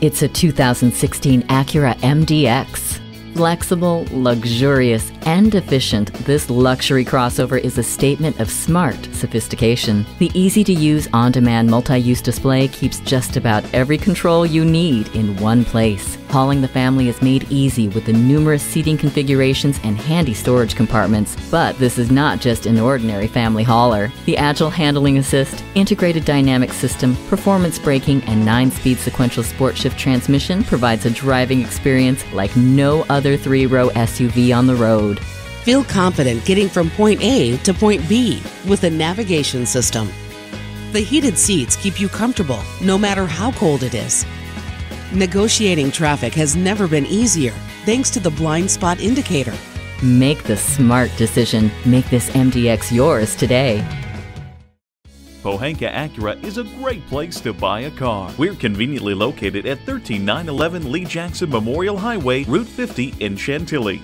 It's a 2016 Acura MDX. Flexible, luxurious, and efficient, this luxury crossover is a statement of smart sophistication. The easy to use on demand multi use display keeps just about every control you need in one place. Hauling the family is made easy with the numerous seating configurations and handy storage compartments. But this is not just an ordinary family hauler. The agile handling assist, integrated dynamic system, performance braking, and 9 speed sequential sport shift transmission provides a driving experience like no other three row SUV on the road. Feel confident getting from point A to point B with the navigation system. The heated seats keep you comfortable no matter how cold it is. Negotiating traffic has never been easier thanks to the blind spot indicator. Make the smart decision. Make this MDX yours today. Pohanka Acura is a great place to buy a car. We're conveniently located at 13911 Lee Jackson Memorial Highway, Route 50 in Chantilly.